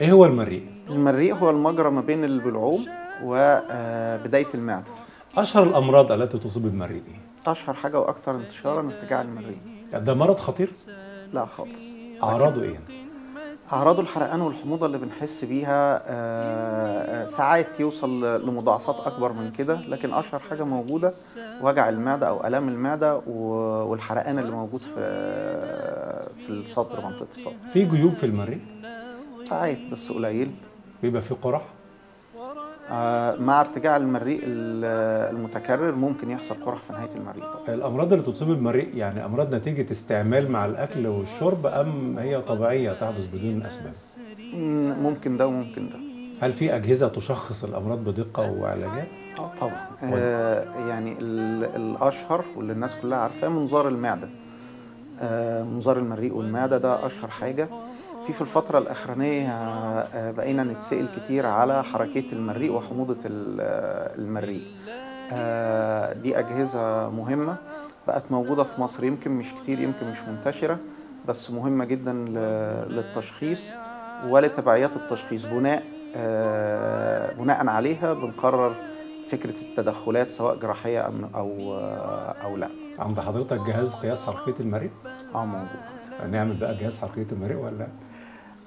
إيه هو المريء؟ المريء هو المجرى ما بين البلعوم وبداية المعدة أشهر الأمراض التي تصيب المريء. إيه؟ أشهر حاجة وأكثر انتشارا ارتجاع المريء. يعني ده مرض خطير؟ لا خالص. أعراضه إيه؟ أعراض الحرقان والحموضة اللي بنحس بيها آه، آه، ساعات يوصل لمضاعفات أكبر من كده لكن أشهر حاجة موجودة وجع المعدة أو آلام المعدة و- والحرقان اللي موجود في في الصدر منطقة الصدر. في جيوب في المريء؟ ساعات بس قليل. بيبقى في قرح؟ آه، مع ارتجاع المريء ال- المتكرر ممكن يحصل قرح في نهاية المريء طبعا. الأمراض اللي تصيب المريء يعني أمراض نتيجة استعمال مع الأكل والشرب أم هي طبيعية تحدث بدون أسباب؟ مم، ممكن ده وممكن ده. هل في أجهزة تشخص الأمراض بدقة وعلاجات آه طبعا. آه يعني ال- الأشهر واللي الناس كلها عارفاه منظار المعدة. آه منظار المريء والمعدة ده أشهر حاجة. في في الفترة الأخرانية آه، بقينا نتسأل كتير على حركية المريء وحموضة آه، المريء. آه، دي أجهزة مهمة بقت موجودة في مصر يمكن مش كتير يمكن مش منتشرة بس مهمة جدا للتشخيص ولتبعيات التشخيص. بناء بناء عليها بنقرر فكرة التدخلات سواء جراحية أو أو لا. عند حضرتك جهاز قياس حركيه المريء؟ آه موجود. نعمل بقى جهاز حركيه المريء ولا؟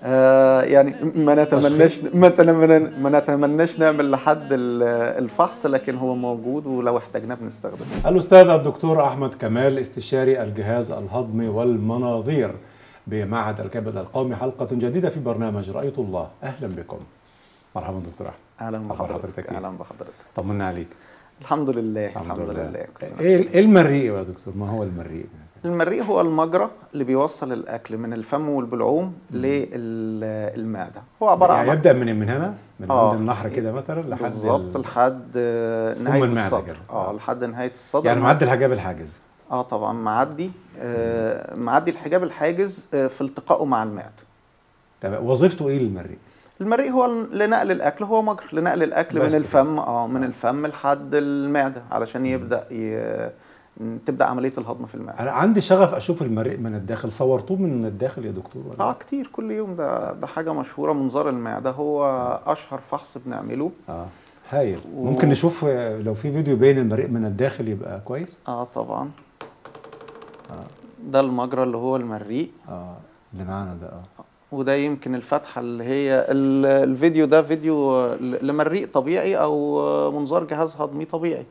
يعني ما نتمناش ما ما نتمناش نعمل لحد ال- الفحص لكن هو موجود ولو احتاجناه بنستخدمه. الأستاذ الدكتور أحمد كمال استشاري الجهاز الهضمي والمناظير بمعهد الكبد القومي حلقة جديدة في برنامج رأيت الله. أهلا بكم. مرحبا دكتور احمد أهلا بحضرتك. حضرتك إيه؟ أهلا بحضرتك. طمنا عليك. الحمد لله الحمد, لله, كلنا إيه إيه المريء يا دكتور؟ ما هو المريء؟ المريء هو المجرى اللي بيوصل الأكل من الفم والبلعوم للمعدة. هو عبارة يعني عن يبدا من من هنا؟ من آه. عند النحر كده مثلا لحد بالظبط ال- لحد آه، فم نهاية المعدة الصدر. كده. آه آه. لحد نهاية الصدر. يعني معدل حجاب الحاجز. آه طبعا معدي آه معدي الحجاب الحاجز آه في التقائه مع المعدة. تمام. وظيفته إيه المريء المريء هو لنقل الأكل هو مجرى. لنقل الأكل من. الفم آه من الفم لحد المعدة علشان يبدأ ي... تبدأ عملية الهضم في المعدة. أنا عندي شغف أشوف المريء من الداخل. صورتوه من الداخل يا دكتور ولا؟ آه كتير. كل يوم. ده ده حاجة مشهورة. منظار المعدة هو أشهر فحص بنعمله. آه هايل. و- ممكن نشوف آه، لو في فيديو بين المريء من الداخل يبقى كويس؟ آه طبعا. ده المجرى اللي هو المريء. آه اللي معانا ده آه. وده يمكن الفتحة اللي هي ال- الفيديو ده فيديو لمريء طبيعي أو منظار جهاز هضمي طبيعي.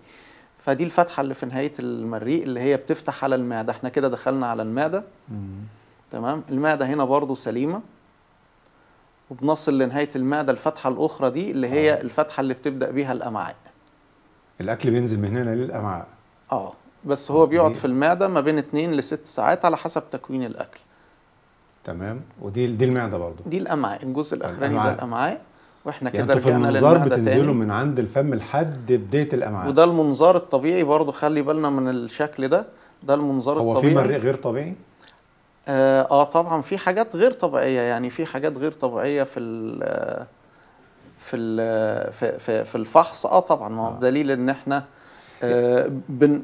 فدي الفتحة اللي في نهاية المريء اللي هي بتفتح على المعدة. إحنا كده دخلنا على المعدة. مم. تمام؟ المعدة هنا برضو سليمة. وبنصل لنهاية المعدة الفتحة الأخرى دي اللي هي آه. الفتحة اللي بتبدأ بيها الأمعاء. الأكل بينزل من هنا للأمعاء. آه. بس هو بيقعد في المعدة ما بين 2 ل 6 ساعات على حسب تكوين الأكل. تمام؟ ودي دي المعدة برضه دي الأمعاء الجزء الأخراني ده الأمعاء. الامعاء وإحنا يعني كده في رجعنا المنظار بتنزلوا من عند الفم لحد بداية الأمعاء. وده المنظار الطبيعي برضو خلي بالنا من الشكل ده. ده المنظار هو في الطبيعي. مريء غير طبيعي؟ آه, آه طبعا في حاجات غير طبيعية. يعني في حاجات غير طبيعية في ال في ال في, في, في الفحص. آه طبعا. ما هو آه. دليل إن إحنا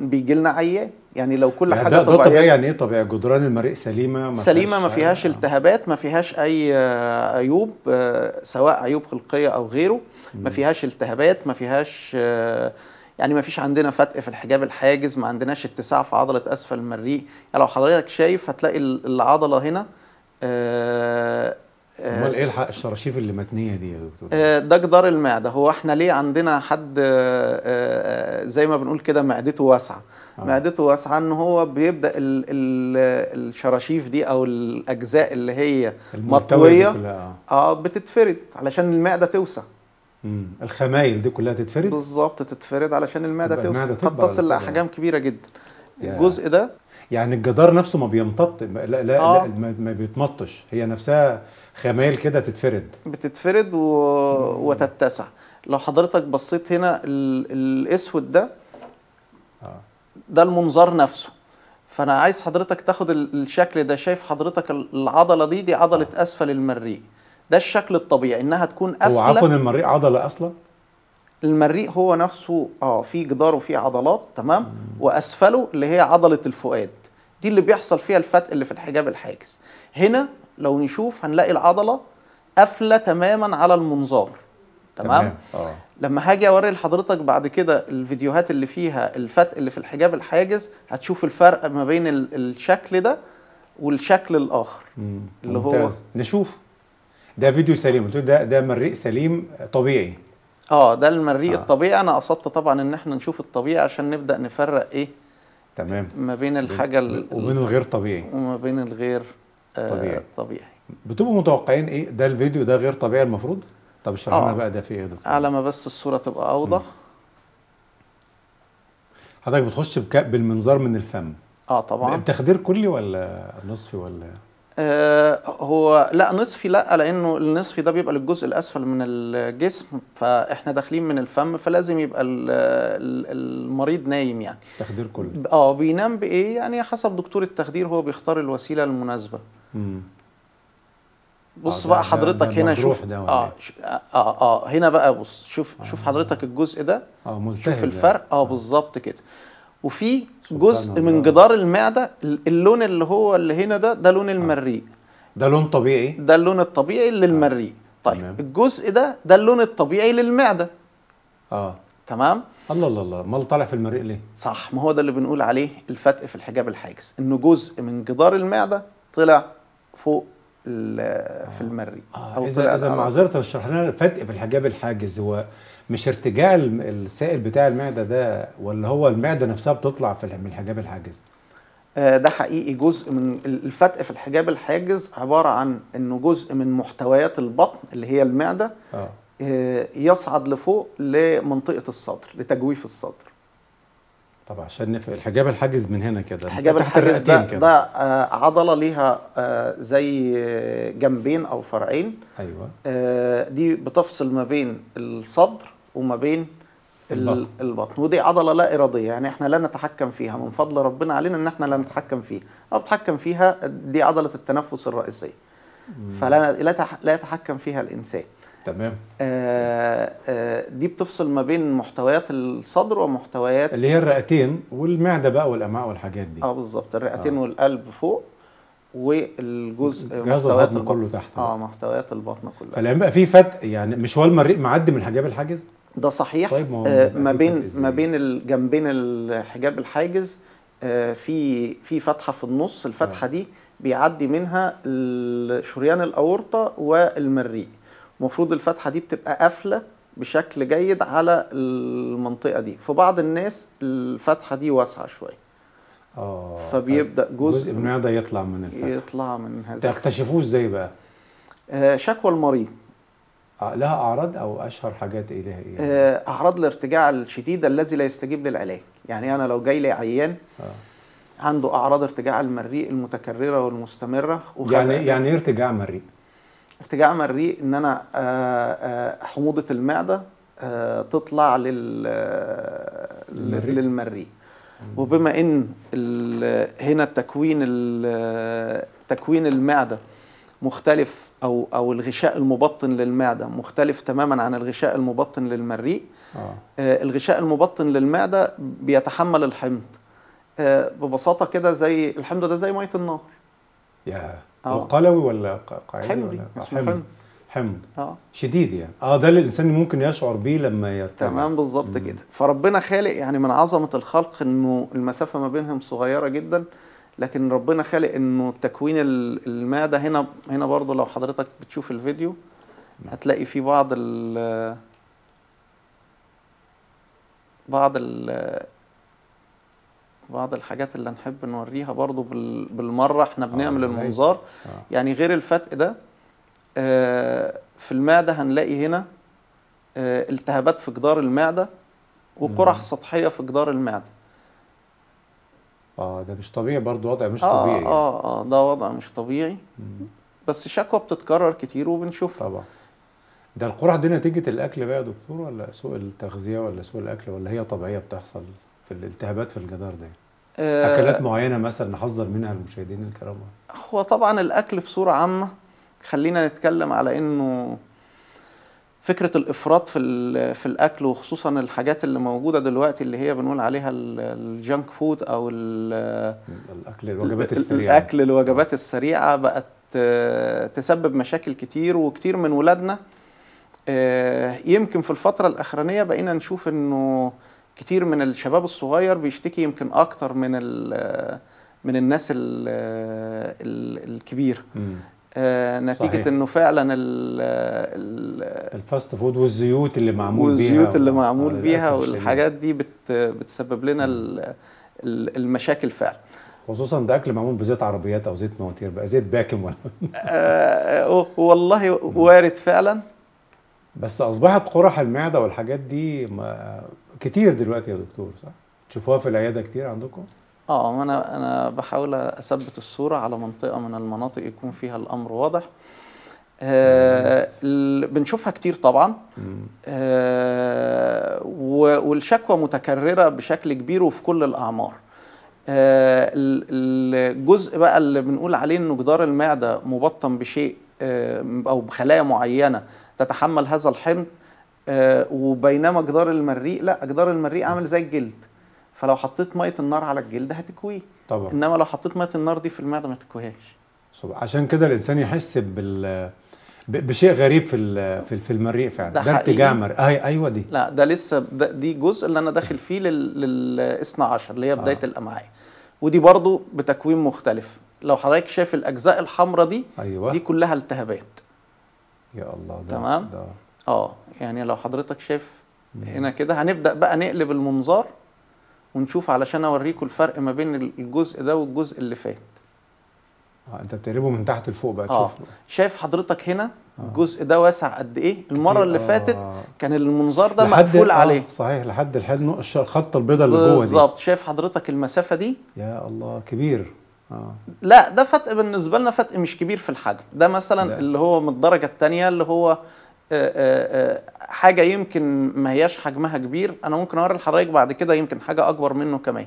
بيجي لنا عيان. يعني لو كل يعني حاجة ده, ده طبيعي طبيعيه يعني إيه طبيعي؟ جدران المريء سليمة ما سليمة ما فيهاش آه. التهابات ما فيهاش أي آه، عيوب آه، سواء عيوب خلقية أو غيره ما فيهاش التهابات ما فيهاش آه، يعني ما فيش عندنا فتق في الحجاب الحاجز ما عندناش اتساع في عضلة أسفل المريء. يعني لو حضرتك شايف هتلاقي ال- العضلة هنا آه، آه، امال إيه الح- الشراشيف اللي متنية دي يا دكتور آه، ده جدار المعدة هو إحنا ليه عندنا حد آه، آه، زي ما بنقول كده معدته واسعة آه. معدته واسعة إن هو بيبدأ ال ال الشراشيف دي أو الأجزاء اللي هي مطوية آه بتتفرد علشان المعدة توسع مم. الخمايل دي كلها تتفرد بالظبط تتفرد علشان المعدة توسع المعدة تكبر قد تصل ولا كده؟ لأحجام كبيرة جدا. الجزء ده يعني الجدار نفسه ما بيمتط لا لا, آه. لا ما بيتمطش هي نفسها خمايل كده تتفرد. بتتفرد و... وتتسع. لو حضرتك بصيت هنا ال... الأسود ده آه. ده المنظار نفسه. فأنا عايز حضرتك تاخد ال- الشكل ده. شايف حضرتك ال- العضلة دي دي عضلة أسفل المريء. ده الشكل الطبيعي إنها تكون هو عفوا قافله المريء عضلة أصلا؟ المريء هو نفسه آه في جدار وفيه عضلات تمام؟ وأسفله اللي هي عضلة الفؤاد. دي اللي بيحصل فيها الفتق اللي في الحجاب الحاجز. هنا لو نشوف هنلاقي العضلة قافلة تماما على المنظار. تمام؟ آه. لما هاجي أوري لحضرتك بعد كده الفيديوهات اللي فيها الفتق اللي في الحجاب الحاجز هتشوف الفرق ما بين ال- الشكل ده والشكل الآخر. مم. اللي هو-. نشوف. ده فيديو سليم. ده ده مريء سليم طبيعي. آه ده المريء آه. آه. الطبيعي. أنا قصدت طبعا إن إحنا نشوف الطبيعي عشان نبدأ نفرق إيه تمام. ما بين الحاجة ال- وبين الغير طبيعي. وما بين الغير آه طبيعي. طبيعي. بتبقوا متوقعين إيه؟ ده الفيديو ده غير طبيعي المفروض؟ طب اشرح لنا آه. بقى ده في إيه يا دكتور؟ على ما بس الصورة تبقى أوضح. حضرتك بتخش. بالمنظار من الفم. آه طبعا. بتخدير كلي ولا نصفي ولا؟ آه هو لا نصفي لا لأنه النصفي ده بيبقى للجزء الأسفل من الجسم فإحنا داخلين من الفم فلازم يبقى ال- ال- المريض نايم يعني. تخدير كلي. آه بينام بإيه؟ يعني حسب دكتور التخدير هو بيختار الوسيلة المناسبة. مم. بص آه، بقى حضرتك هنا شوف ده آه إيه؟ ش- آه آه هنا بقى بص شوف شوف آه. حضرتك الجزء ده. ملتهب شوف. الفرق. آه بالظبط كده. وفي جزء من. جدار المعدة اللون اللي هو اللي هنا ده ده لون المريء. ده لون طبيعي؟ ده اللون الطبيعي للمريء. طيب تمام. الجزء ده ده اللون الطبيعي للمعدة. آه. تمام؟ الله الله الله. أمال طالع في المريء ليه؟ صح ما هو ده اللي بنقول عليه الفتق في الحجاب الحاجز. إنه جزء من جدار المعدة طلع فوق ال- في المريء آه. اذا طلع إذا على- معذرة اشرح لنا الفتق في الحجاب الحاجز هو مش ارتجاع السائل بتاع المعدة ده ولا هو المعدة نفسها بتطلع في من الحجاب الحاجز؟ آه، ده حقيقي. جزء من ال- الفتق في الحجاب الحاجز عبارة عن إنه جزء من محتويات البطن اللي هي المعدة آه. آه، يصعد لفوق لمنطقة الصدر لتجويف الصدر. طب عشان الحجاب الحاجز من هنا كده الحجاب الحاجز ده, الرئتين ده آه، عضلة ليها آه، زي جنبين أو فرعين. أيوه. آه، دي بتفصل ما بين الصدر وما بين ال- البطن. البطن. ودي عضلة لا إرادية يعني إحنا لا نتحكم فيها. من فضل ربنا علينا إن إحنا لا نتحكم فيها. أو بتحكم فيها دي عضلة التنفس الرئيسية. فلا لا يتحكم فيها الإنسان. تمام. آه، آه، دي بتفصل ما بين محتويات الصدر ومحتويات اللي هي الرئتين والمعدة بقى والأمعاء والحاجات دي. آه بالظبط. الرئتين آه. والقلب فوق والجزء محتويات البطن كله تحت آه محتويات البطن كلها. فلما يبقى في فتق يعني مش هو المريء معدي من الحجاب الحاجز؟ ده صحيح. طيب، ما آه ما بين؟ ما بين الجنبين الحجاب الحاجز آه في في فتحة في النص. الفتحة دي بيعدي منها شريان الأورطة والمريء. المفروض الفتحه دي بتبقى قافلة بشكل جيد على المنطقة دي. في بعض الناس الفتحه دي واسعة شوية. آه فبيبدأ جزء جزء من المعده يطلع من الفتق يطلع من هذا. تكتشفوه إزاي بقى؟ آه شكوى المريض. آه، لها أعراض أو أشهر حاجات إيه لها إيه آه، أعراض الارتجاع الشديد الذي لا يستجيب للعلاج. يعني أنا لو جاي لي عيان آه. عنده أعراض ارتجاع المريء المتكررة والمستمرة يعني يعني إيه ارتجاع مريء؟ ارتجاع مريء إن أنا آه، آه، حموضة المعدة آه، تطلع لل للمريء. وبما إن هنا التكوين ال- تكوين المعدة مختلف أو أو الغشاء المبطن للمعدة مختلف تماما عن الغشاء المبطن للمريء آه، الغشاء المبطن للمعدة بيتحمل الحمض ببساطة كده زي الحمض ده زي مية النار. يا آه. هو قلوي ولا قاعدي حمضي ولا؟ آه، اسمه حمض. حمض. آه. شديد يعني. آه ده اللي الإنسان ممكن يشعر بيه لما يرتجع تمام بالظبط. كده. فربنا خالق يعني من عظمة الخلق إنه المسافة ما بينهم صغيرة جدا لكن ربنا خالق إنه تكوين ال- المعدة. هنا هنا برضه لو حضرتك بتشوف الفيديو هتلاقي في بعض ال بعض ال بعض الحاجات اللي نحب نوريها برضو بال- بالمرة إحنا بنعمل يا ريت. المنظار آه. يعني غير الفتق ده آه، في المعدة هنلاقي هنا آه، التهابات في جدار المعدة وقرح مم. سطحية في جدار المعدة آه ده مش طبيعي برضو وضع مش آه طبيعي يعني. آه آه ده وضع مش طبيعي مم. بس شكوى بتتكرر كتير وبنشوفها طبعا ده القرح دي نتيجة الأكل بقى يا دكتور ولا سوء التغذية ولا سوء الأكل ولا هي طبيعية بتحصل في الالتهابات في الجدار ده آه، أكلات معينة مثلا نحذر منها المشاهدين الكرام؟ هو طبعا الأكل بصورة عامة خلينا نتكلم على إنه فكرة الإفراط في في الأكل وخصوصا الحاجات اللي موجودة دلوقتي اللي هي بنقول عليها ال- الجانك فود أو ال- الأكل الوجبات ال- السريعة. الأكل الوجبات السريعة بقت آه، تسبب مشاكل كتير وكتير من ولادنا. آه، يمكن في الفترة الأخرانية بقينا نشوف إنه كتير من الشباب الصغير بيشتكي يمكن أكتر من من الناس ال- ال- الكبيره. آه، نتيجة صحيح. إنه فعلا ال- ال- ال fast food والزيوت اللي معمول بيها والزيوت اللي معمول آه، بيها الشديد. والحاجات دي بت بتسبب لنا ال- ال- المشاكل فعلا خصوصا ده أكل معمول بزيت عربيات أو زيت مواتير بقى زيت باكم ولا آه، والله وارد فعلا بس أصبحت قرح المعدة والحاجات دي ما كتير دلوقتي يا دكتور صح؟ تشوفوها في العيادة كتير عندكم؟ آه أنا أنا بحاول أثبت الصورة على منطقة من المناطق يكون فيها الأمر واضح آه بنشوفها كتير طبعا. آه والشكوى متكررة بشكل كبير وفي كل الأعمار آه ال- الجزء بقى اللي بنقول عليه إنه جدار المعدة مبطن بشيء آه أو بخلايا معينة تتحمل هذا الحمل آه وبينما جدار المريء لا جدار المريء عامل زي الجلد. فلو حطيت مية النار على الجلد هتكويه. طبعا. إنما لو حطيت مية النار دي في المعدة ما تكويهاش. عشان كده الإنسان يحس بال بشيء غريب في في في المريء فعلا. ده ده ارتجاع حقيقي. مر... أي أيوه دي. لا ده لسه ده دي جزء اللي أنا داخل فيه لل للإثنى عشر اللي هي بدايه آه. آه. الأمعاء. ودي برضو بتكوين مختلف. لو حضرتك شايف الأجزاء الحمراء دي أيوه. دي كلها التهابات. يا الله ده تمام. ده آه يعني لو حضرتك شايف هنا كده هنبدأ بقى نقلب المنظار ونشوف علشان أوريكم الفرق ما بين الجزء ده والجزء اللي فات. آه أنت بتقلبه من تحت لفوق بقى آه تشوف شايف حضرتك هنا آه. الجزء ده واسع قد إيه؟ المرة. اللي فاتت آه. كان المنظار ده مقفول آه، عليه. صحيح لحد الحد الخطه البيضاء اللي جوه دي. بالظبط. شايف حضرتك المسافة دي؟ يا الله كبير. آه. لا ده فتق بالنسبة لنا فتق مش كبير في الحجم. ده مثلا لا. اللي هو من الدرجة الثانية اللي هو آه، آه، آه، حاجة يمكن ما هياش حجمها كبير أنا ممكن أوري لحضرتك بعد كده يمكن حاجة أكبر منه كمان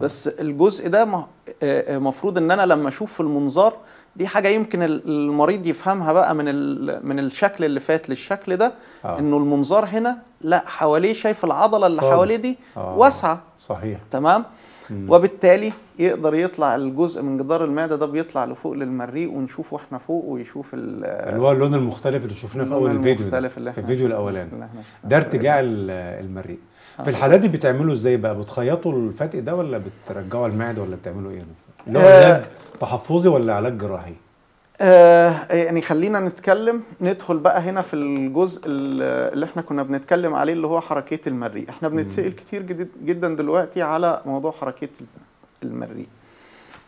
بس الجزء ده آه، آه، مفروض إن أنا لما أشوف في المنظار دي حاجة يمكن ال- المريض يفهمها بقى من من الشكل اللي فات للشكل ده آه. إنه المنظار هنا لا حواليه شايف العضلة اللي. حواليه دي آه. واسعة صحيح تمام. وبالتالي يقدر يطلع الجزء من جدار المعدة ده بيطلع لفوق للمريء ونشوفه إحنا فوق ويشوف ال- اللي هو اللون المختلف اللي شفناه في أول الفيديو ده المختلف اللي في الفيديو الأولاني. ده ارتجاع ال- المريء. في الحالات دي بتعملوا إزاي بقى؟ بتخيطوا الفتق ده ولا بترجعوا المعدة ولا بتعملوا إيه؟ اللي هو آه. علاج تحفظي ولا علاج جراحي؟ آه يعني خلينا نتكلم ندخل بقى هنا في الجزء ال- اللي إحنا كنا بنتكلم عليه اللي هو حركية المريء. إحنا بنتسأل كتير جديد جدا دلوقتي على موضوع حركية المريء.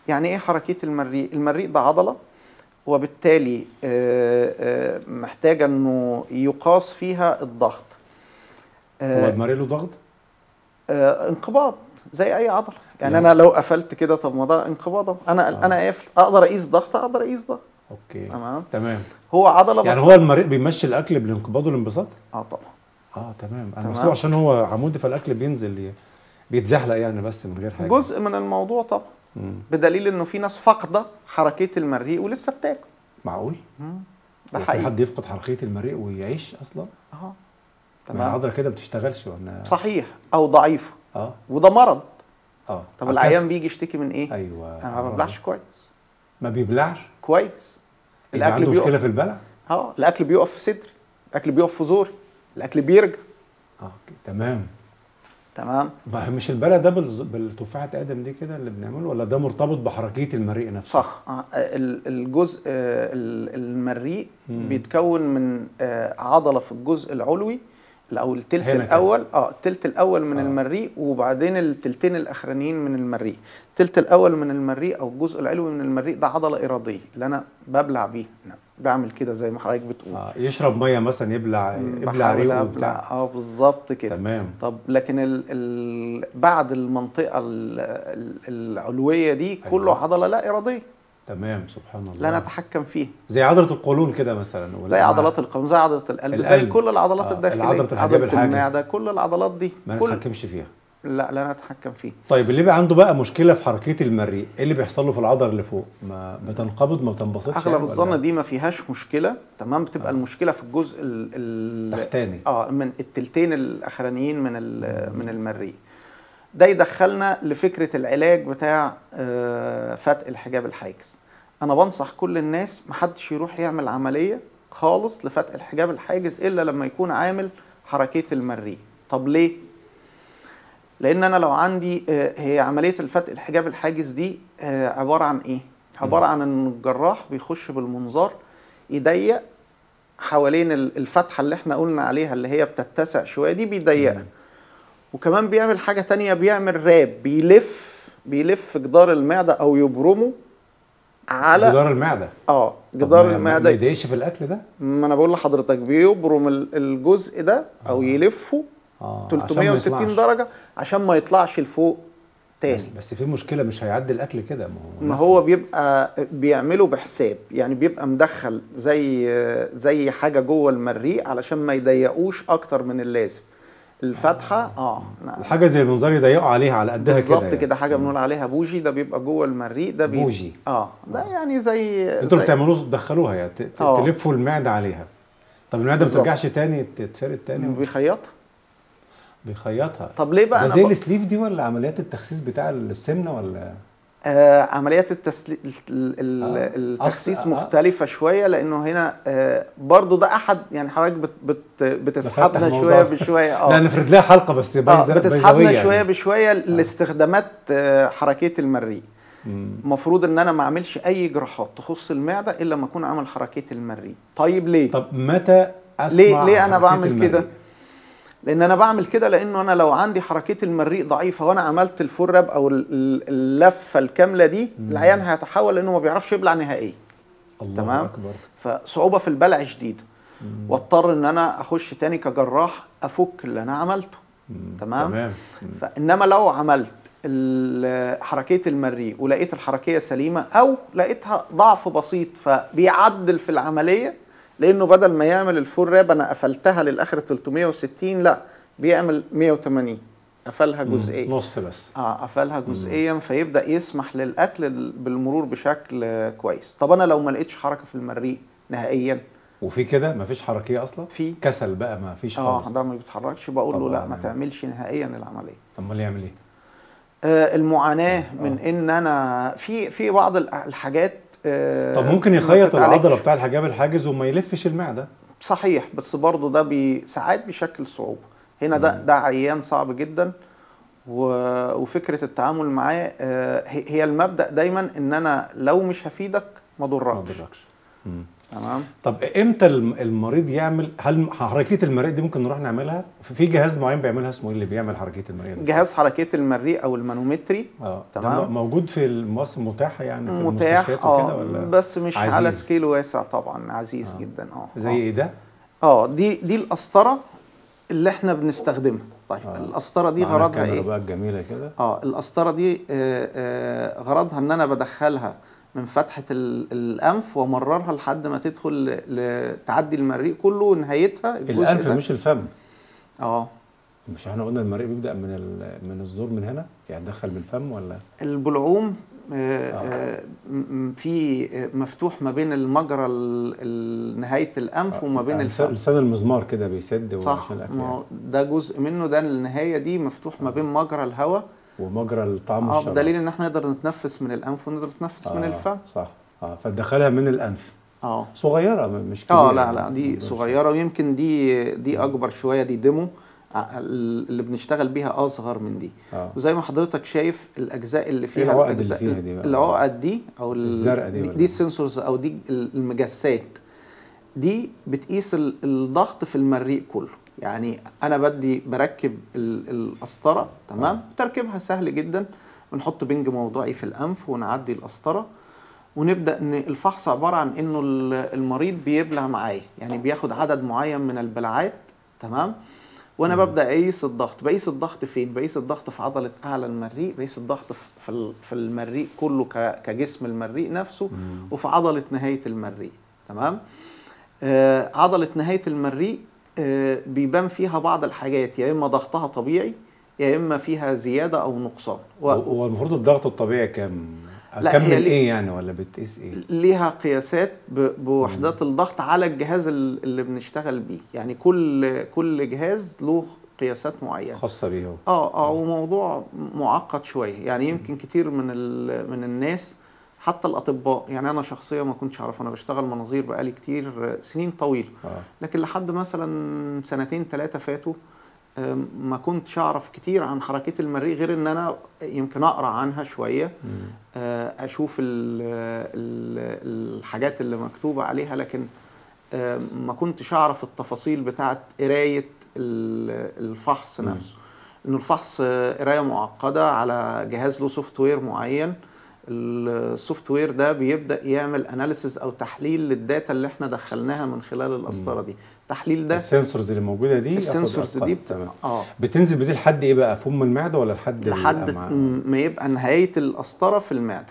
يعني إيه حركية المريء؟ المريء ده عضلة وبالتالي آه، آه، محتاجة انه يقاس فيها الضغط. هو آه، المريء له ضغط؟ آه، انقباض زي أي عضلة. يعني يعني- أنا لو قفلت كده طب ما ده انقباض. أنا آه. أنا قافل أقدر أقيس ضغط؟ أقدر أقيس ضغط. أوكي. تمام. تمام. هو عضلة بس يعني هو المريء بيمشي الأكل بالانقباض والانبساط آه طبعا. آه تمام. أنا. بحسبه عشان هو عمودي فالأكل بينزل بيتزحلق يعني بس من غير حاجة. جزء من الموضوع طبعا. مم. بدليل إنه في ناس فاقدة حركية المريء ولسه بتاكل. معقول؟ ده حقيقي. حد يفقد حركية المريء ويعيش أصلا؟ آه تمام. العضلة كده بتشتغلش ولا؟ صحيح. أو ضعيفة. آه. وده مرض. آه. طب العيان. بيجي يشتكي من إيه؟ أيوه. أنا ما ببلعش كويس. ما بيبلعش؟ كويس. الأكل عنده مشكلة في البلع؟ آه الأكل بيقف في صدري. الأكل بيقف في زوري. الأكل بيرجع. آه. تمام. تمام. ما مش البلع ده بالز- بالتفاحة آدم دي كده اللي بنعمله ولا ده مرتبط بحركية المريء نفسه؟ صح. آه، ال- الجزء آه، ال- المريء. بيتكون من آه، عضلة في الجزء العلوي أو التلت. الأول آه التلت الأول من آه. المريء وبعدين التلتين الأخرانيين من المريء التلت الأول من المريء أو الجزء العلوي من المريء ده عضلة إرادية اللي أنا ببلع بيها أنا بعمل كده زي ما حضرتك بتقول آه يشرب مية مثلا يبلع يبلع ريقه. وبتاع آه بالظبط كده تمام طب لكن ال ال بعد المنطقة ال ال العلوية دي كله أيوة. عضلة لا إرادية تمام سبحان الله. لا نتحكم فيها زي عضلة القولون كده مثلا. ولا زي عضلات القولون زي عضلة القلب, القلب. زي كل العضلات آه، الداخلية. عضلة الحاجز. المعدة كل العضلات دي. ما كل نتحكمش فيها. لا لا نتحكم فيه. طيب اللي بقى عنده بقى مشكلة في حركيه المريء إيه اللي بيحصل له في العضلة اللي فوق؟ ما بتنقبض ما بتنبسطش يعني اغلب ولا؟ الظن دي ما فيهاش مشكلة تمام؟ بتبقى آه. المشكلة في الجزء ال ال تحتاني. آه من التلتين الأخرانيين من ال- من المريء. ده يدخلنا لفكرة العلاج بتاع آه، فتق الحجاب الحاجز أنا بنصح كل الناس محدش يروح يعمل عملية خالص لفتق الحجاب الحاجز إلا لما يكون عامل حركيه المريء. طب ليه؟ لأن أنا لو عندي آه، هي عملية الفتق الحجاب الحاجز دي آه، عبارة عن إيه؟ عبارة عن إن الجراح بيخش بالمنظار يضيق حوالين ال- الفتحة اللي إحنا قلنا عليها اللي هي بتتسع شوية دي بيضيقها. وكمان بيعمل حاجة تانية بيعمل راب بيلف بيلف جدار المعدة أو يبرمه على جدار المعدة آه جدار ما- ما المعدة يضايقش في الأكل ده ما أنا بقول لحضرتك بيبرم ال- الجزء ده أو آه. يلفه عشان ما 360 يطلعش. درجة عشان ما يطلعش لفوق تاني بس, في مشكلة مش هيعدي الأكل كده ما هو ما. هو بيبقى بيعمله بحساب يعني بيبقى مدخل زي زي حاجة جوه المريء علشان ما يضيقوش أكتر من اللازم الفتحة آه. نعم. حاجة زي المنظار يضيقوا عليها على قدها كده بالظبط يعني. كده حاجة بنقول عليها. بوجي ده بيبقى جوه المريء ده بي... بوجي. آه. ده يعني زي أنتوا اللي بتعملوه تدخلوها يعني آه. تلفوا المعدة عليها. طب المعدة ما. بترجعش تاني تتفرد تاني؟ بيخيطها. بيخيطها. طب ليه بقى؟ ده زي ب... ال sleeve دي ولا عمليات التخسيس بتاع السمنة ولا؟ آه عمليات التسلي... ال- ال- آه. التخسيس آه. مختلفة شوية لأنه هنا آه برضو ده أحد يعني حضرتك بت... بت... بتسحبنا. بشوية لا آه نفرد لها حلقة بس آه بتسحبنا بيزاوية شوية يعني. بشوية لاستخدامات آه حركية المريء. المفروض إن أنا ما أعملش أي جراحات تخص المعدة إلا لما أكون عامل حركية المريء طيب ليه طب متى أسمع ليه ليه أنا بعمل؟ كده لأن أنا بعمل كده لأنه أنا لو عندي حركيه المريء ضعيفة وأنا عملت الفول راب أو ال- ال- اللفة الكاملة دي. العيان هيتحول لأنه ما بيعرفش يبلع نهائيا الله تمام. أكبر فصعوبة في البلع شديده. واضطر ان أنا اخش تاني كجراح افك اللي أنا عملته. تمام. تمام. فانما لو عملت حركيه المريء ولقيت الحركيه سليمة أو لقيتها ضعف بسيط فبيعدل في العملية لأنه بدل ما يعمل الفول راب أنا قفلتها للآخر 360 لا بيعمل 180 قفلها. جزئيا. نص بس. آه قفلها جزئيا فيبدأ يسمح للأكل ال- بالمرور بشكل آه، كويس. طب أنا لو ما لقيتش حركة في المريء نهائيا؟ وفي كده مفيش حركية أصلا؟ في. كسل بقى ما فيش آه خالص ده ما بيتحركش. بقول له لا ما يعني. تعملش نهائيا العملية. طب أمال يعمل إيه؟ آه، المعاناة آه. من إن أنا في في بعض الح- الحاجات آه، طب ممكن يخيط. العضلة بتاع الحجاب الحاجز وما يلفش المعدة صحيح بس برضه ده بي ساعات بيشكل صعوبة هنا ده. ده عيان صعب جدا وفكرة التعامل معاه آه، هي المبدأ دايما إن أنا لو مش هفيدك ما ضركش. تمام طب إمتى الم- المريض يعمل هل حركيه المريء دي ممكن نروح نعملها في جهاز معين بيعملها اسمه إيه اللي بيعمل حركيه المريء ده جهاز حركيه المريء أو ال manometry آه تمام. موجود في مصر متاح يعني في متاح المستشفيات وكده آه ولا بس مش عزيز؟ على scale واسع طبعا عزيز آه. جدا آه زي آه. إيه ده آه دي دي القسطره اللي إحنا بنستخدمها طيب آه. القسطره دي غرضها إيه بقى الجميلة كده آه القسطره دي آه، آه، غرضها إن أنا بدخلها من فتحة ال- الأنف وامررها لحد ما تدخل تعدي المريء كله نهايتها ده. مش الفم آه مش إحنا قلنا المريء بيبدأ من من الزور من هنا يعني دخل من الفم ولا البلعوم آه، آه. آه، في آه، مفتوح ما بين المجرى ال- ال- نهاية الأنف وما بين يعني الفم لسان المزمار كده بيسد صح ما يعني. ده جزء منه ده النهاية دي مفتوح ما بين مجرى الهواء ومجرى الطعام آه بدليل إن إحنا نقدر نتنفس من الأنف ونقدر نتنفس من آه، الفم. صح. آه فتدخلها من الأنف. آه. صغيرة مش كبيرة آه لا يعني. لا دي صغيرة ويمكن دي دي أكبر شوية دي demo ع- اللي بنشتغل بيها أصغر من دي. آه. وزي ما حضرتك شايف الأجزاء اللي فيها العقد اللي فيها دي بقى؟ العقد دي أو ال- الزرقاء دي دي, دي إيه؟ ال sensors أو دي المجسات دي بتقيس ال- الضغط في المريء كله. يعني أنا بدي بركب ال- القسطرة تمام؟ تركيبها سهل جدا. بنحط بنج موضعي في الأنف ونعدي القسطرة. ونبدأ إن الفحص عبارة عن إنه ال- المريض بيبلع معايا. يعني بياخد عدد معين من البلعات تمام؟ وأنا مم. ببدأ أقيس الضغط. بقيس الضغط فين؟ بقيس الضغط في عضلة أعلى المريء بقيس الضغط في- في ال- في المريء كله كجسم المريء نفسه مم. وفي عضلة نهاية المريء تمام؟ آه عضلة نهاية المريء بيبان فيها بعض الحاجات يا إما ضغطها طبيعي يا إما فيها زيادة أو نقصان. و- هو المفروض الضغط الطبيعي كام؟ ليه- إيه يعني ولا بتقيس إيه؟ ليها قياسات ب- بوحدات الضغط على الجهاز ال- اللي بنشتغل بيه. يعني كل كل جهاز له قياسات معينة. خاصة بيه هو. آه آه وموضوع معقد شوية. يعني يمكن كتير من ال- من الناس حتى الأطباء يعني أنا شخصيا ما كنتش أعرف أنا بشتغل مناظير بقالي كتير آه، سنين طويلة آه لكن لحد مثلا سنتين ثلاثة فاتوا ما كنتش أعرف كتير عن حركات المريء غير إن أنا يمكن أقرأ عنها شوية. آه، أشوف ال ال الحاجات اللي مكتوبة عليها لكن آه، ما كنتش أعرف التفاصيل بتاعه قراية ال- الفحص. نفسه إنه الفحص آه، قراية معقدة على جهاز له سوفت وير معين ال software ده بيبدأ يعمل analysis أو تحليل لل data اللي إحنا دخلناها من خلال القسطره دي التحليل ده ال sensors اللي موجودة دي ال sensors. دي بت... آه بتنزل بدي لحد إيه بقى؟ فم المعدة ولا لحد لحد؟ ما يبقى نهاية القسطره في المعدة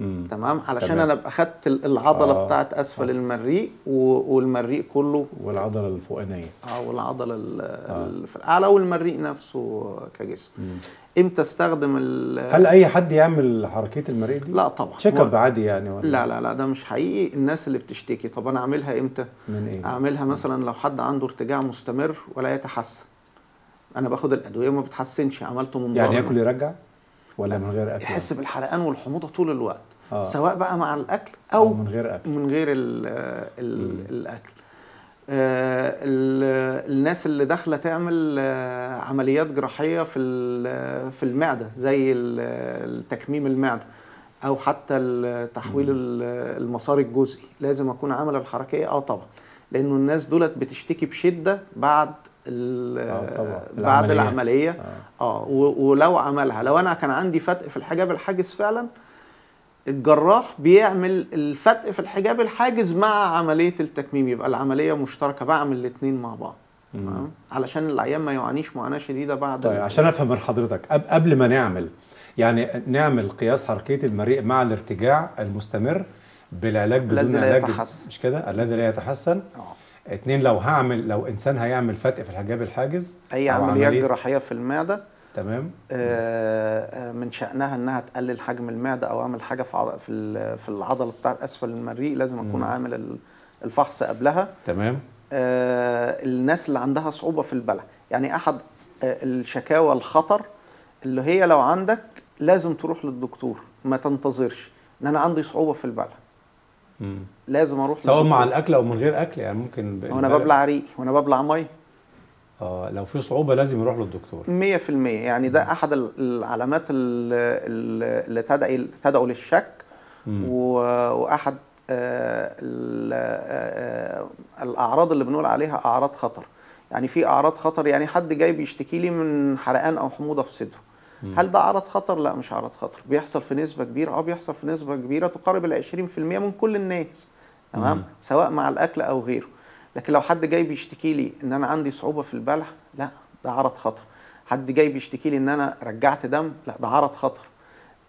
مم. تمام علشان تمام. أنا ابقى خدت ال- العضلة آه. آه. بتاعت أسفل المريء و- والمريء كله والعضلة الفوقانية آه والعضلة ال- ال- في الاعلى والمريء نفسه كجسم مم. إمتى أستخدم ال هل أي حد يعمل حركيه المريء دي؟ لا طبعا check up عادي يعني ولا لا لا لا ده مش حقيقي الناس اللي بتشتكي طب أنا أعملها إمتى من إيه؟ أعملها مثلا لو حد عنده ارتجاع مستمر ولا يتحسن أنا باخد الأدوية ما بتحسنش عملته من يعني. ياكل يرجع ولا من غير أكل؟ يحس بالحرقان والحموضة طول الوقت آه. سواء بقى مع الأكل أو أو من غير أكل. من غير ال ال الأكل. آه، ال- الناس اللي داخلة تعمل آه، عمليات جراحية في ال- في المعدة زي ال- التكميم المعدة أو حتى ال- تحويل ال- المسار الجزئي. لازم أكون عامل الحركية. آه طبعا. لأنه الناس دولت بتشتكي بشدة بعد آه طبعا. بعد. العملية. آه. آه ولو عملها. لو أنا كان عندي فتق في الحجاب الحاجز فعلا الجراح بيعمل الفتق في الحجاب الحاجز مع عملية التكميم يبقى العملية مشتركة بعمل الاثنين مع بعض. تمام علشان العيان ما يعانيش معاناة شديدة بعد طيب عشان أفهم من حضرتك قب- قبل ما نعمل يعني نعمل قياس حركية المريء مع الارتجاع المستمر بالعلاج بدون علاج يتحسن. مش كده الذي لا يتحسن. اتنين لو هعمل لو إنسان هيعمل فتق في الحجاب الحاجز أي عمليات عملية- جراحية في المعدة تمام؟ آه، آه، من شأنها إنها تقلل حجم المعدة أو أعمل حاجة في في ال- في العضلة بتاعت أسفل المريء لازم أكون. عامل ال- الفحص قبلها. تمام. آه، الناس اللي عندها صعوبة في البلع. يعني أحد الشكاوى الخطر اللي هي لو عندك لازم تروح للدكتور ما تنتظرش إن أنا عندي صعوبة في البلع. مم. لازم أروح سواء مع. الأكل أو من غير أكل يعني ممكن وأنا ببلع ريق وأنا ببلع مية. آه لو في صعوبة لازم يروح للدكتور. 100% يعني ده أحد ال- العلامات ال- ال- اللي تدعي تدعو للشك. مم. وأحد آه، آه، آه، الأعراض اللي بنقول عليها أعراض خطر. يعني في أعراض خطر يعني حد جاي بيشتكي لي من حرقان أو حموضة في صدره. مم. هل ده عرض خطر؟ لا مش عرض خطر. بيحصل في نسبة كبيرة؟ آه بيحصل في نسبة كبيرة تقارب ال 20% من كل الناس. مم. تمام سواء مع الأكل أو غيره. لكن لو حد جاي بيشتكي لي إن أنا عندي صعوبة في البلع لا ده عرض خطر حد جاي بيشتكي لي إن أنا رجعت دم لا ده عرض خطر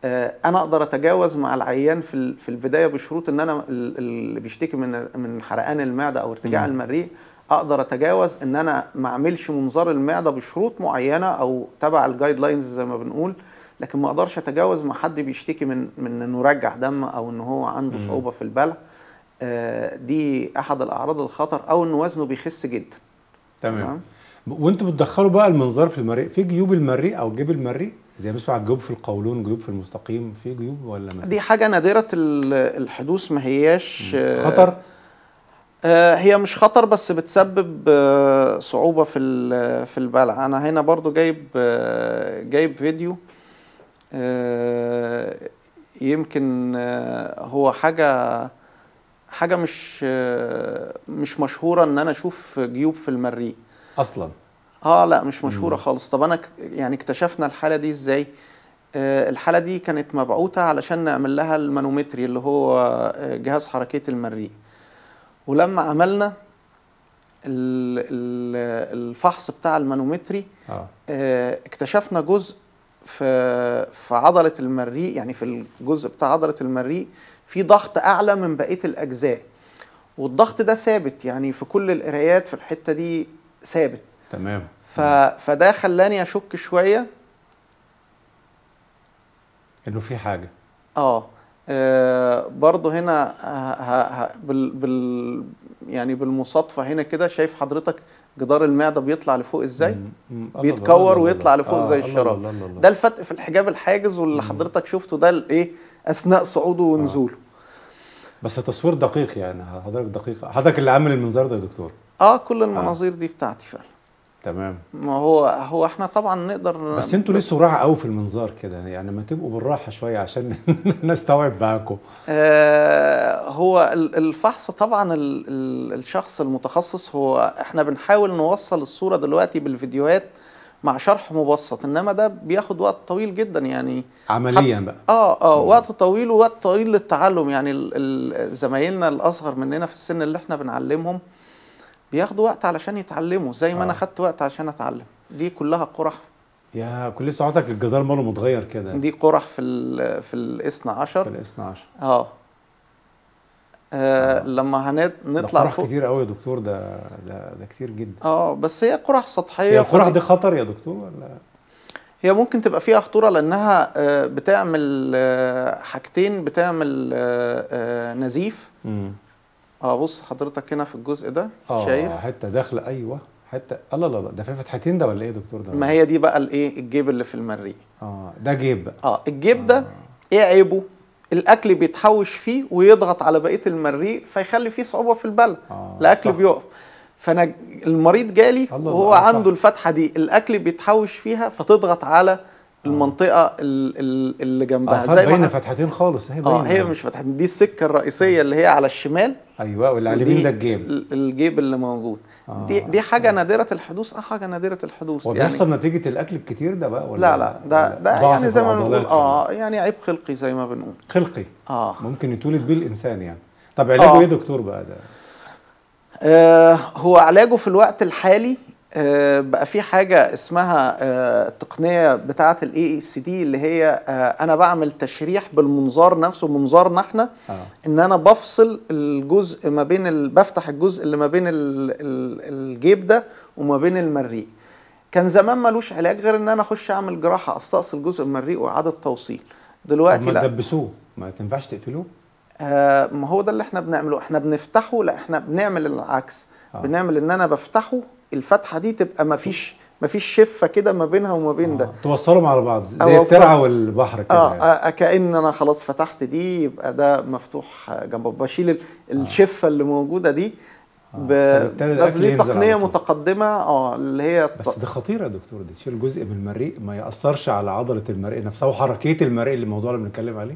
آه، أنا أقدر أتجاوز مع العيان في في البداية بشروط إن أنا ال- اللي بيشتكي من من حرقان المعدة أو ارتجاع. المريء أقدر أتجاوز إن أنا ما أعملش منظار المعدة بشروط معينة أو تبع الجايد لاينز زي ما بنقول لكن ما أقدرش أتجاوز مع حد بيشتكي من من إنه رجع دم أو إن هو عنده. صعوبة في البلع دي أحد الأعراض الخطر أو إن وزنه بيخس جدا. تمام. وأنتوا بتدخلوا بقى المنظار في المريء في جيوب المريء أو جيب المريء؟ زي ما بنسمع جيوب في القولون جيوب في المستقيم في جيوب ولا ما دي حاجة نادرة ال- الحدوث ما هياش آه، خطر؟ آه، هي مش خطر بس بتسبب آه، صعوبة في في البلع. أنا هنا برضو جايب آه، جايب فيديو آه، يمكن آه، هو حاجة حاجة مش آه، مش مشهورة إن أنا أشوف جيوب في المريء. أصلا؟ آه لأ مش مشهورة مم. خالص. طب أنا يعني اكتشفنا الحالة دي إزاي؟ آه الحالة دي كانت مبعوثة علشان نعمل لها ال manometry اللي هو آه، جهاز حركية المريء. ولما عملنا ال- ال- الفحص بتاع ال manometry آه. آه، اكتشفنا جزء في في عضلة المريء يعني في الجزء بتاع عضلة المريء في ضغط أعلى من بقية الأجزاء. والضغط ده ثابت يعني في كل القرايات في الحتة دي ثابت. تمام. ف... فده خلاني أشك شوية. إنه في حاجة. آه. آه، برضه هنا ه... ه... ه... بال... بال يعني بالمصادفة هنا كده شايف حضرتك جدار المعدة بيطلع لفوق إزاي مم. مم. الله بيتكور ويطلع الله. لفوق زي الشراب. الله الله الله. ده الفتق في الحجاب الحاجز واللي حضرتك شفته ده الإيه أثناء صعوده ونزوله بس تصوير دقيق يعني حضرتك دقيق حضرتك اللي عامل المنظار ده يا دكتور آه كل المناظير دي بتاعتي فعلا تمام. ما هو هو إحنا طبعا نقدر بس أنتوا ليه صراع قوي في المنظار كده يعني ما تبقوا بالراحة شوية عشان نستوعب معاكم. آه هو ال- الفحص طبعا ال ال الشخص المتخصص هو إحنا بنحاول نوصل الصورة دلوقتي بالفيديوهات مع شرح مبسط إنما ده بياخد وقت طويل جدا يعني. عمليا بقى. آه آه وقت طويل ووقت طويل للتعلم يعني زمايلنا الأصغر مننا في السن اللي إحنا بنعلمهم بياخدوا وقت علشان يتعلموا زي ما أنا آه. خدت وقت عشان أتعلم. دي كلها قرح. يا كل ساعتك الجدار ماله متغير كده. دي قرح في ال في الاثنى في عشر. ال 12 آه. آه آه. لما هنط ده نطلع قرح فوق كتير قوي يا دكتور ده ده, ده كتير جدا. آه بس هي قرح سطحية. هي القرح دي خطر يا دكتور ولا؟ هي ممكن تبقى فيها خطورة لأنها آه، بتعمل آه، حاجتين بتعمل آه، آه، نزيف. آه بص حضرتك هنا في الجزء ده آه شايف؟ حتة داخلة أيوه حتة الله الله ده في فتحتين ده ولا إيه يا دكتور؟ ده ما هي دي بقى الإيه الجيب اللي في المريء. آه ده جيب. بقى آه الجيب ده إيه عيبه الأكل بيتحوش فيه ويضغط على بقية المريء فيخلي فيه صعوبة في البلع آه، الأكل صح. بيقف. فأنا المريض جالي وهو صح. عنده الفتحة دي الأكل بيتحوش فيها فتضغط على المنطقة ال- ال- اللي جنبها. فات باينه حضرتك- فتحتين خالص اهي آه هي مش فتحه دي السكة الرئيسية اللي هي على الشمال. أيوه واللي على اليمين ده الجيب. ال- الجيب اللي موجود. آه. دي دي حاجة نادرة الحدوث آه حاجة نادرة الحدوث هو بيحصل نتيجة الأكل الكتير ده بقى ولا لا لا ده ده يعني زي ما بنقول آه يعني عيب خلقي زي ما بنقول؟ خلقي. آه. ممكن يتولد بيه الانسان يعني. طب علاجه آه. إيه دكتور بقى ده؟ آه، هو علاجه في الوقت الحالي آه، بقى في حاجة اسمها آه، التقنية بتاعة ال ESD اللي هي آه، أنا بعمل تشريح بالمنظار نفسه منظارنا إحنا آه. إن أنا بفصل الجزء ما بين ال... بفتح الجزء اللي ما بين ال... ال... الجيب ده وما بين المريء. كان زمان ملوش علاج غير إن أنا أخش أعمل جراحة أستأصل جزء المريء وإعادة توصيل. دلوقتي ما لا. تدبسوه. ما تنفعش تقفلوه؟ آه ما هو ده اللي إحنا بنعمله. إحنا بنفتحه لا إحنا بنعمل العكس. آه. آه. بنعمل إن أنا بفتحه الفتحة دي تبقى ما فيش ما فيش شفة كده ما بينها وما بين ده آه. توصلهم على بعض زي أوصل- الترعة والبحر كده آه, يعني. آه كأن أنا خلاص فتحت دي يبقى ده مفتوح جنبه بشيل ال- الشفة اللي موجودة دي آه. بس دي ينزل تقنية. متقدمة آه اللي هي بس ده خطير يا دكتور ده تشيل جزء من المريء ما يأثرش على عضلة المريء نفسها وحركية المريء اللي الموضوع اللي بنتكلم عليه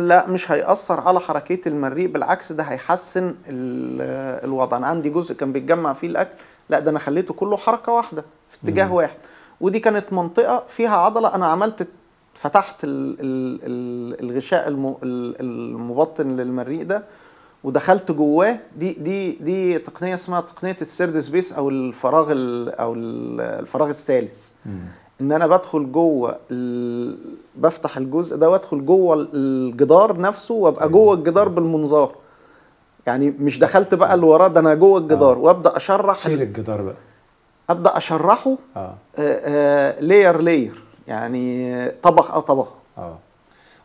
لا مش هيأثر على حركية المريء بالعكس ده هيحسن ال- الوضع أنا عندي جزء كان بيتجمع فيه الأكل لا ده أنا خليته كله حركة واحدة في اتجاه مم. واحد ودي كانت منطقة فيها عضلة أنا عملت فتحت ال ال ال الغشاء الم ال- المبطن للمريء ده ودخلت جواه دي دي دي تقنية اسمها تقنية ال third space أو الفراغ ال- الفراغ الثالث إن أنا بدخل جوه. بفتح الجزء ده وأدخل جوه الجدار نفسه وأبقى. جوه الجدار بالمنظار يعني مش دخلت بقى اللي وراه ده أنا جوه الجدار آه. وأبدأ أشرح شيل الجدار بقى. أبدأ أشرحه آه. layer layer يعني طبقة وطبقة آه.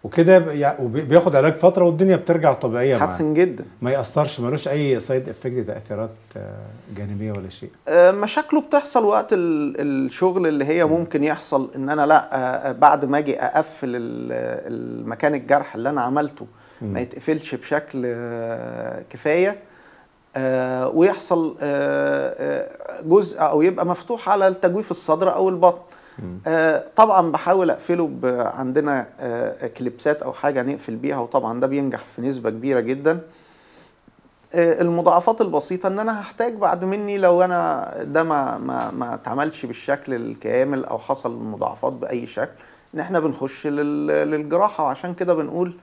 وكده ب- يع- وبي- بياخد علاج فترة والدنيا بترجع طبيعية معاه حسن جدا. ما يأثرش ملوش أي side effect تاثيرات آه، جانبية ولا شيء. آه، مشاكله بتحصل وقت ال- الشغل اللي هي ممكن يحصل إن أنا لأ آه، بعد ما أجي أقفل ال- المكان الجرح اللي أنا عملته. ما يتقفلش بشكل آه، كفاية. آه، ويحصل آه، جزء أو يبقى مفتوح على التجويف الصدر أو البطن. طبعا بحاول أقفله عندنا كليبسات أو حاجة نقفل بيها وطبعا ده بينجح في نسبة كبيرة جدا. المضاعفات البسيطة إن أنا هحتاج بعد مني لو أنا ده ما ما ما اتعملش بالشكل الكامل أو حصل مضاعفات بأي شكل إن إحنا بنخش لل- للجراحة. وعشان كده بنقول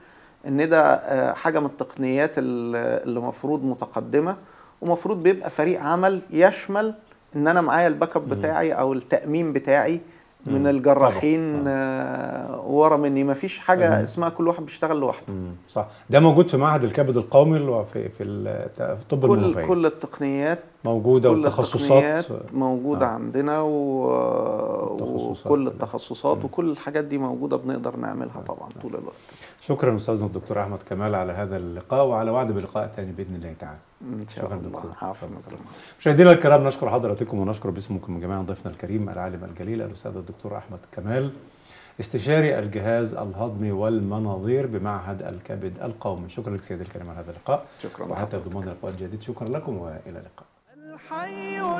إن ده آه، حاجة من التقنيات ال- اللي المفروض متقدمة ومفروض بيبقى فريق عمل يشمل إن أنا معايا ال backup بتاعي أو التأمين بتاعي من. الجراحين طبعاً. آه، ورا مني مفيش حاجة مم. اسمها كل واحد بيشتغل لوحده. صح ده موجود في معهد الكبد القومي في في ال- في الطب كل المنوفي كل التقنيات موجودة كل والتخصصات موجودة آه. آه. عندنا و... التخصصات. وكل التخصصات وكل الحاجات دي موجودة بنقدر نعملها طبعا طول الوقت. شكرا استاذنا الدكتور أحمد كمال على هذا اللقاء وعلى وعد بلقاء ثاني بإذن الله تعالى. إن شاء شكراً الله. دكتور. عفوا. مشاهدينا الكرام نشكر حضراتكم ونشكر باسمكم جميعا ضيفنا الكريم العالم الجليل الأستاذ الدكتور أحمد كمال استشاري الجهاز الهضمي والمناظير بمعهد الكبد القومي. شكرا لك سيدي الكريم على هذا اللقاء. شكرا. وحتى ضمان لقاء جديد. شكرا لكم وإلى اللقاء. 还有